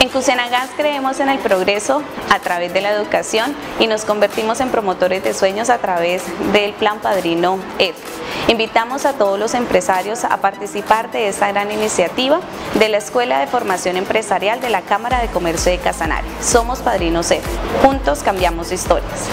En Cusenagas creemos en el progreso a través de la educación y nos convertimos en promotores de sueños a través del Plan Padrino F. Invitamos a todos los empresarios a participar de esta gran iniciativa de la Escuela de Formación Empresarial de la Cámara de Comercio de Casanare. Somos Padrinos F. Juntos cambiamos historias.